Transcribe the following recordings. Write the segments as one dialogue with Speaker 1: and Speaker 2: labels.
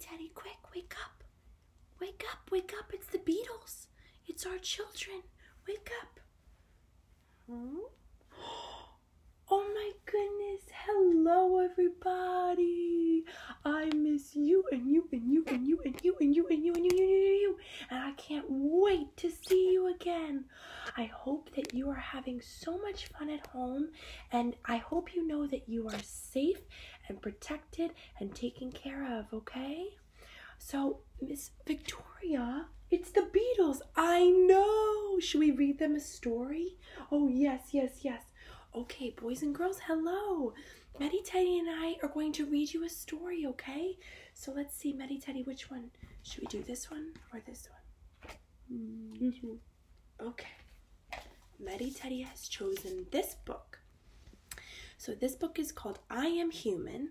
Speaker 1: Teddy, quick, wake up. Wake up, wake up. It's the Beatles. It's our children. Wake up. Hmm? Oh my goodness. Hello, everybody. I miss you and you and you and you and you and you and you and you and you and you. And, you. and I can't wait to see you again. I hope that you are having so much fun at home and I hope you know that you are safe and protected and taken care of, okay? So, Miss Victoria, it's the Beatles. I know. Should we read them a story? Oh, yes, yes, yes. Okay, boys and girls, hello. Meddy Teddy and I are going to read you a story, okay? So let's see, Meddy Teddy, which one? Should we do this one or this one? This one. Okay. Meddy Teddy has chosen this book. So this book is called I Am Human,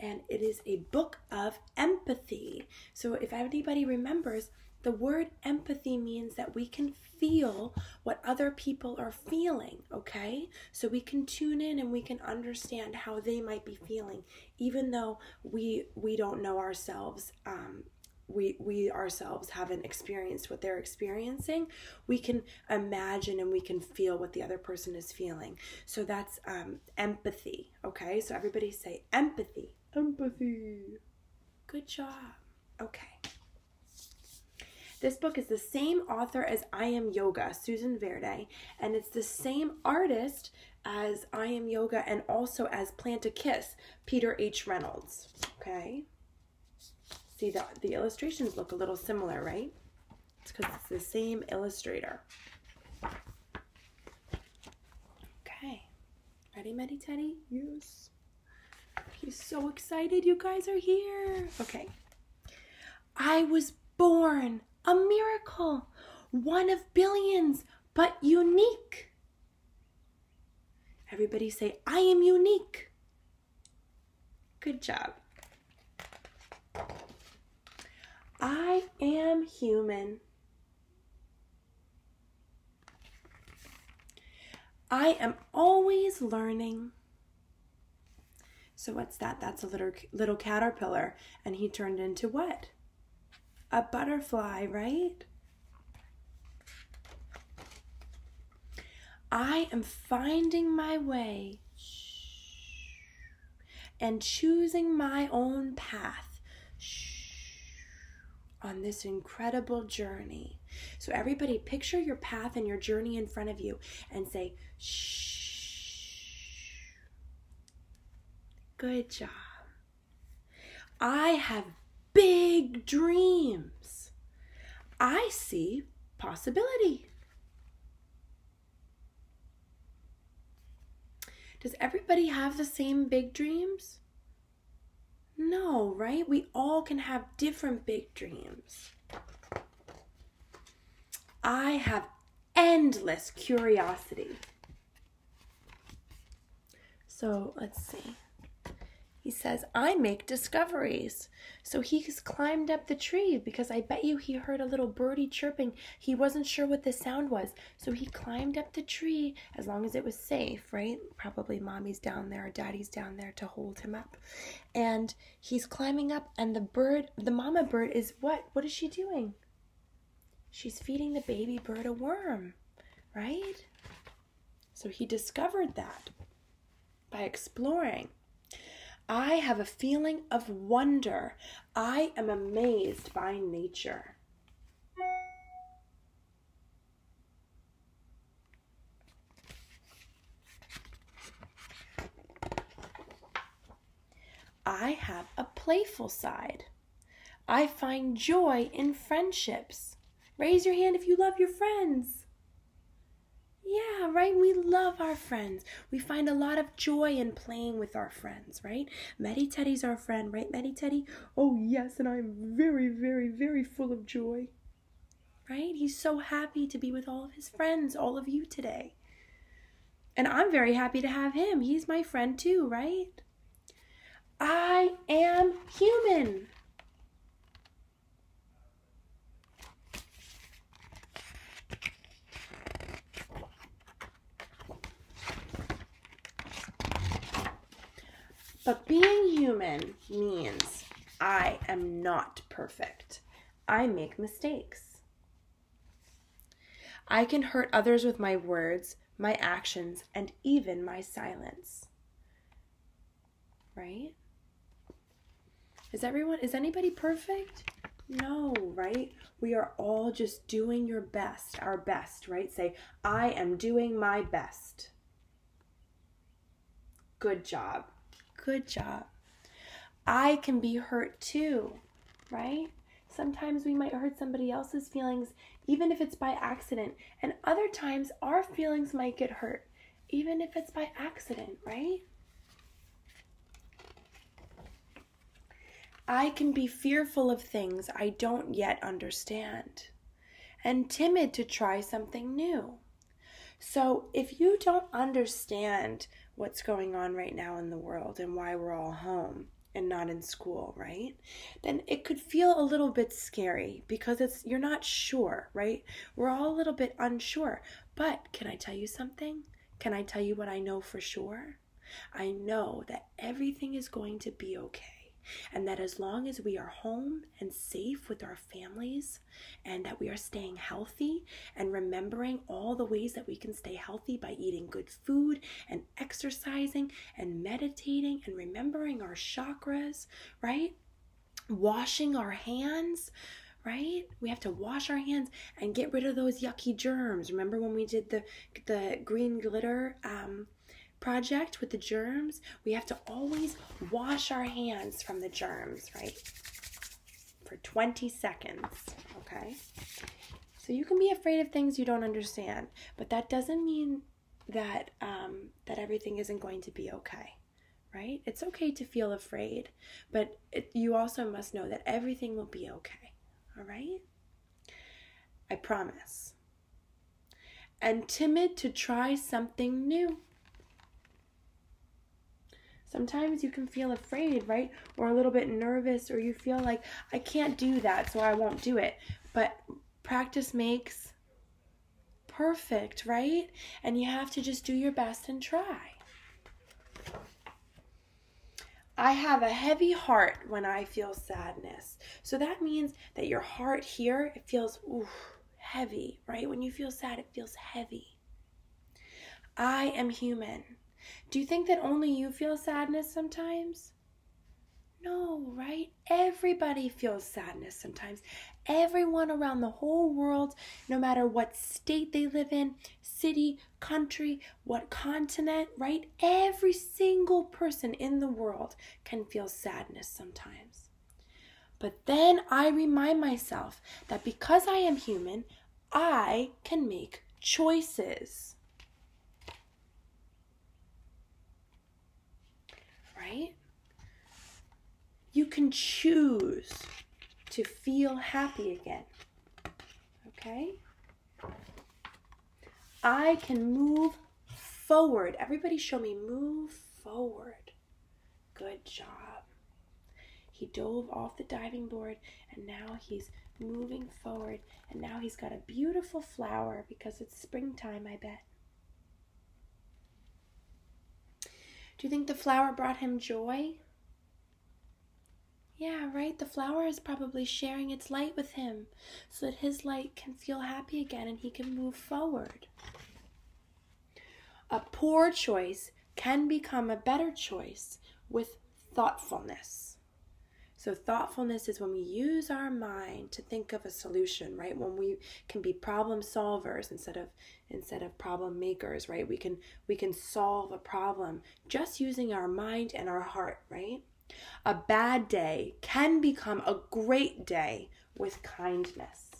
Speaker 1: and it is a book of empathy. So if anybody remembers, the word empathy means that we can feel what other people are feeling, okay? So we can tune in and we can understand how they might be feeling, even though we we don't know ourselves. Um, we we ourselves haven't experienced what they're experiencing. We can imagine and we can feel what the other person is feeling. So that's um, empathy, okay? So everybody say empathy, empathy. Good job. Okay. This book is the same author as I Am Yoga, Susan Verde, and it's the same artist as I Am Yoga and also as Plant a Kiss, Peter H. Reynolds. Okay? See, that the illustrations look a little similar, right? It's because it's the same illustrator. Okay. Ready, Meddy Teddy? Yes. He's so excited you guys are here. Okay. I was born a miracle, one of billions, but unique. Everybody say, I am unique. Good job. I am human. I am always learning. So what's that? That's a little little caterpillar and he turned into what? a butterfly, right? I am finding my way and choosing my own path on this incredible journey. So, everybody, picture your path and your journey in front of you and say, shh. Good job. I have big dreams. I see possibility. Does everybody have the same big dreams? No, right? We all can have different big dreams. I have endless curiosity. So let's see. He says, I make discoveries. So he's climbed up the tree because I bet you he heard a little birdie chirping. He wasn't sure what the sound was. So he climbed up the tree as long as it was safe, right? Probably mommy's down there, daddy's down there to hold him up. And he's climbing up, and the bird, the mama bird, is what? What is she doing? She's feeding the baby bird a worm, right? So he discovered that by exploring. I have a feeling of wonder. I am amazed by nature. I have a playful side. I find joy in friendships. Raise your hand if you love your friends. Yeah, right? We love our friends. We find a lot of joy in playing with our friends, right? Meddy Teddy's our friend, right, Meddy Teddy? Oh, yes, and I'm very, very, very full of joy. Right? He's so happy to be with all of his friends, all of you today. And I'm very happy to have him. He's my friend too, right? I am human. But being human means I am not perfect. I make mistakes. I can hurt others with my words, my actions, and even my silence. Right? Is everyone, is anybody perfect? No, right? We are all just doing your best, our best, right? Say, I am doing my best. Good job. Good job. I can be hurt too, right? Sometimes we might hurt somebody else's feelings, even if it's by accident. And other times our feelings might get hurt, even if it's by accident, right? I can be fearful of things I don't yet understand and timid to try something new. So, if you don't understand what's going on right now in the world and why we're all home and not in school, right? Then it could feel a little bit scary because it's you're not sure, right? We're all a little bit unsure. But can I tell you something? Can I tell you what I know for sure? I know that everything is going to be okay and that as long as we are home and safe with our families, and that we are staying healthy and remembering all the ways that we can stay healthy by eating good food and exercising and meditating and remembering our chakras, right? Washing our hands, right? We have to wash our hands and get rid of those yucky germs. Remember when we did the the green glitter um, project with the germs, we have to always wash our hands from the germs, right? For 20 seconds, okay? So you can be afraid of things you don't understand, but that doesn't mean that um, that everything isn't going to be okay, right? It's okay to feel afraid, but it, you also must know that everything will be okay, all right? I promise. And timid to try something new. Sometimes you can feel afraid, right? Or a little bit nervous, or you feel like, I can't do that, so I won't do it. But practice makes perfect, right? And you have to just do your best and try. I have a heavy heart when I feel sadness. So that means that your heart here, it feels heavy, right? When you feel sad, it feels heavy. I am human. Do you think that only you feel sadness sometimes? No, right? Everybody feels sadness sometimes. Everyone around the whole world, no matter what state they live in, city, country, what continent, right? Every single person in the world can feel sadness sometimes. But then I remind myself that because I am human, I can make choices. Right? You can choose to feel happy again. Okay? I can move forward. Everybody show me move forward. Good job. He dove off the diving board and now he's moving forward and now he's got a beautiful flower because it's springtime, I bet. Do you think the flower brought him joy? Yeah, right? The flower is probably sharing its light with him so that his light can feel happy again and he can move forward. A poor choice can become a better choice with thoughtfulness. So thoughtfulness is when we use our mind to think of a solution, right? When we can be problem solvers instead of instead of problem makers, right? We can we can solve a problem just using our mind and our heart, right? A bad day can become a great day with kindness.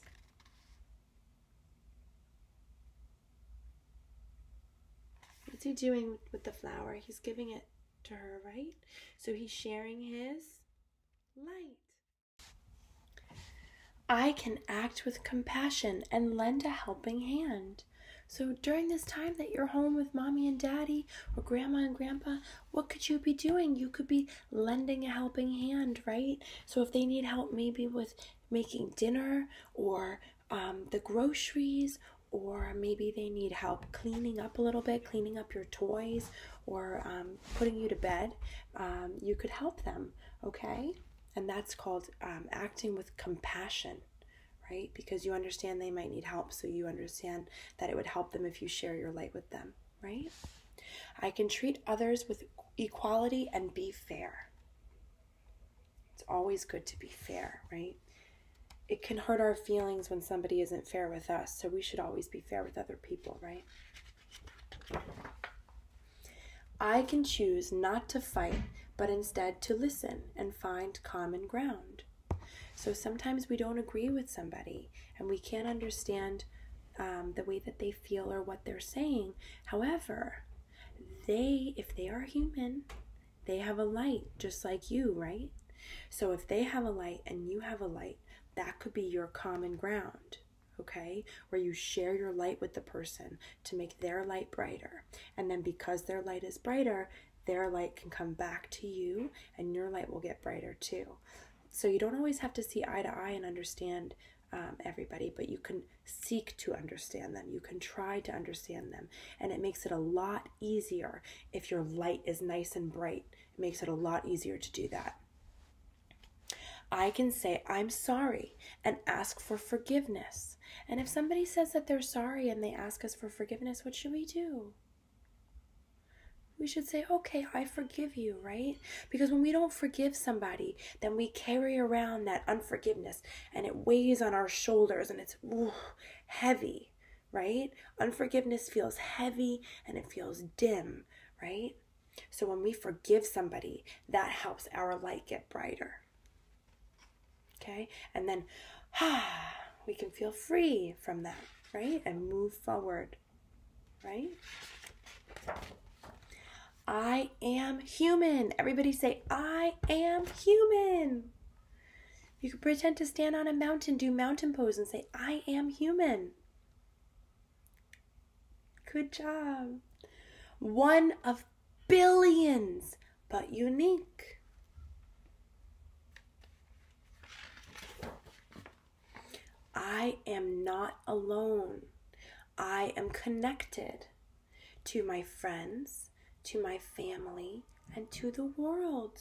Speaker 1: What's he doing with the flower? He's giving it to her, right? So he's sharing his light. I can act with compassion and lend a helping hand. So during this time that you're home with mommy and daddy or grandma and grandpa, what could you be doing? You could be lending a helping hand, right? So if they need help maybe with making dinner or um, the groceries or maybe they need help cleaning up a little bit, cleaning up your toys or um, putting you to bed, um, you could help them, okay? And that's called um, acting with compassion, right? Because you understand they might need help, so you understand that it would help them if you share your light with them, right? I can treat others with equality and be fair. It's always good to be fair, right? It can hurt our feelings when somebody isn't fair with us, so we should always be fair with other people, right? I can choose not to fight, but instead to listen and find common ground. So sometimes we don't agree with somebody and we can't understand um, the way that they feel or what they're saying. However, they, if they are human, they have a light just like you, right? So if they have a light and you have a light, that could be your common ground okay? Where you share your light with the person to make their light brighter. And then because their light is brighter, their light can come back to you and your light will get brighter too. So you don't always have to see eye to eye and understand um, everybody, but you can seek to understand them. You can try to understand them. And it makes it a lot easier if your light is nice and bright. It makes it a lot easier to do that. I can say, I'm sorry, and ask for forgiveness. And if somebody says that they're sorry and they ask us for forgiveness, what should we do? We should say, okay, I forgive you, right? Because when we don't forgive somebody, then we carry around that unforgiveness and it weighs on our shoulders and it's ooh, heavy, right? Unforgiveness feels heavy and it feels dim, right? So when we forgive somebody, that helps our light get brighter. Okay? And then, ah, we can feel free from that, right? And move forward, right? I am human. Everybody say, I am human. You could pretend to stand on a mountain, do mountain pose, and say, I am human. Good job. One of billions, but unique. I am not alone. I am connected to my friends, to my family, and to the world.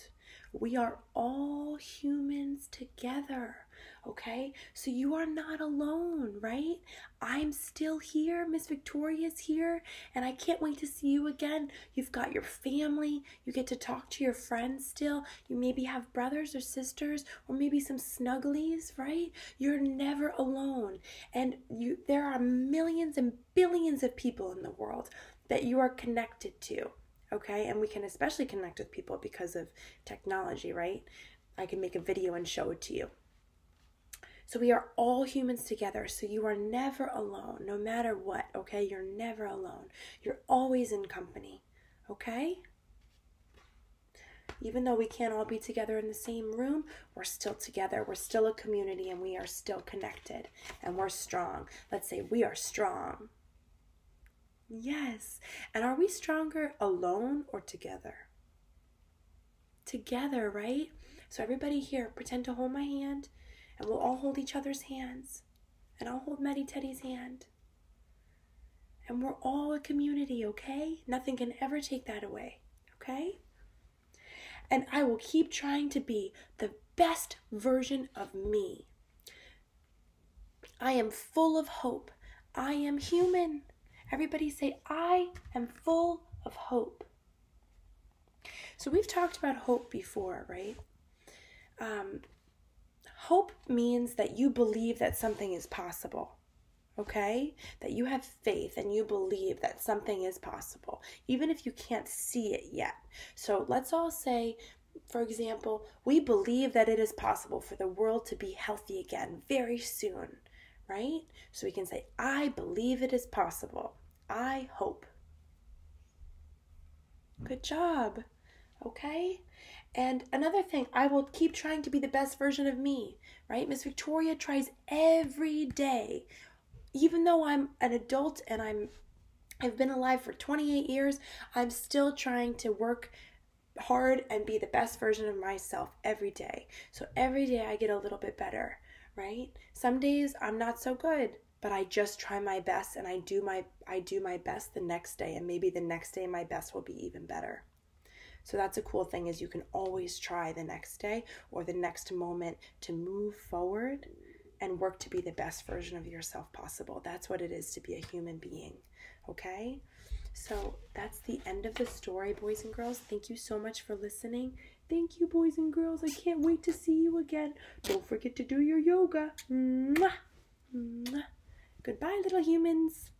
Speaker 1: We are all humans together, okay? So you are not alone, right? I'm still here. Miss Victoria's here, and I can't wait to see you again. You've got your family. You get to talk to your friends still. You maybe have brothers or sisters, or maybe some snugglies, right? You're never alone. And you there are millions and billions of people in the world that you are connected to okay? And we can especially connect with people because of technology, right? I can make a video and show it to you. So we are all humans together. So you are never alone, no matter what, okay? You're never alone. You're always in company, okay? Even though we can't all be together in the same room, we're still together. We're still a community and we are still connected and we're strong. Let's say we are strong. Yes. And are we stronger alone or together? Together, right? So, everybody here, pretend to hold my hand, and we'll all hold each other's hands. And I'll hold Maddie Teddy's hand. And we're all a community, okay? Nothing can ever take that away, okay? And I will keep trying to be the best version of me. I am full of hope. I am human. Everybody say, I am full of hope. So we've talked about hope before, right? Um, hope means that you believe that something is possible, okay? That you have faith and you believe that something is possible, even if you can't see it yet. So let's all say, for example, we believe that it is possible for the world to be healthy again very soon, right? So we can say, I believe it is possible. I hope. Good job. Okay? And another thing, I will keep trying to be the best version of me, right? Miss Victoria tries every day. Even though I'm an adult and I'm I've been alive for 28 years, I'm still trying to work hard and be the best version of myself every day. So every day I get a little bit better, right? Some days I'm not so good but I just try my best and I do my I do my best the next day and maybe the next day my best will be even better. So that's a cool thing is you can always try the next day or the next moment to move forward and work to be the best version of yourself possible. That's what it is to be a human being. Okay? So that's the end of the story, boys and girls. Thank you so much for listening. Thank you, boys and girls. I can't wait to see you again. Don't forget to do your yoga. Mwah. Mwah. Goodbye, little humans.